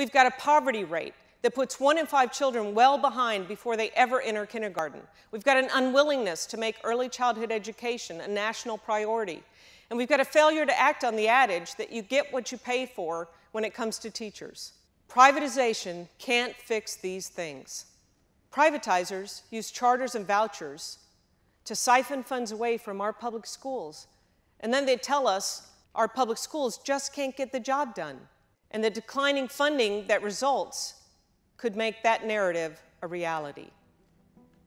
We've got a poverty rate that puts one in five children well behind before they ever enter kindergarten. We've got an unwillingness to make early childhood education a national priority. And we've got a failure to act on the adage that you get what you pay for when it comes to teachers. Privatization can't fix these things. Privatizers use charters and vouchers to siphon funds away from our public schools. And then they tell us our public schools just can't get the job done. And the declining funding that results could make that narrative a reality.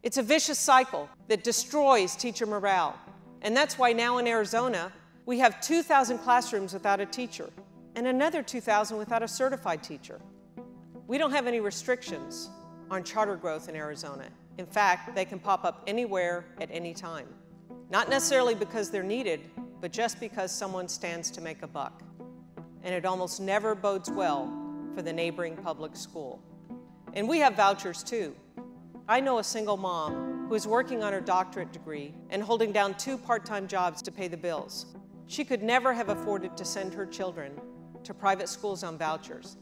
It's a vicious cycle that destroys teacher morale. And that's why now in Arizona, we have 2,000 classrooms without a teacher and another 2,000 without a certified teacher. We don't have any restrictions on charter growth in Arizona. In fact, they can pop up anywhere at any time. Not necessarily because they're needed, but just because someone stands to make a buck. And it almost never bodes well for the neighboring public school. And we have vouchers too. I know a single mom who is working on her doctorate degree and holding down two part-time jobs to pay the bills. She could never have afforded to send her children to private schools on vouchers.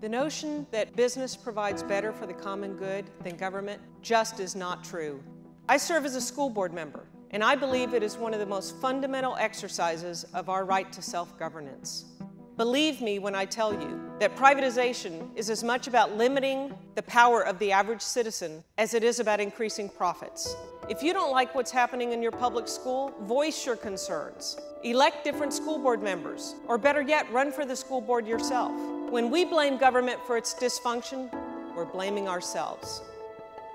The notion that business provides better for the common good than government just is not true. I serve as a school board member, and I believe it is one of the most fundamental exercises of our right to self-governance. Believe me when I tell you that privatization is as much about limiting the power of the average citizen as it is about increasing profits. If you don't like what's happening in your public school, voice your concerns. Elect different school board members, or better yet, run for the school board yourself. When we blame government for its dysfunction, we're blaming ourselves.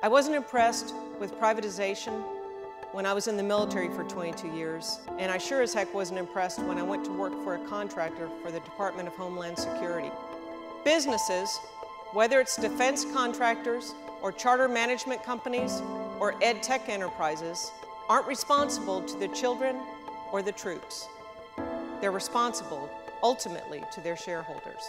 I wasn't impressed with privatization when I was in the military for 22 years, and I sure as heck wasn't impressed when I went to work for a contractor for the Department of Homeland Security. Businesses, whether it's defense contractors or charter management companies or ed tech enterprises, aren't responsible to the children or the troops. They're responsible ultimately to their shareholders.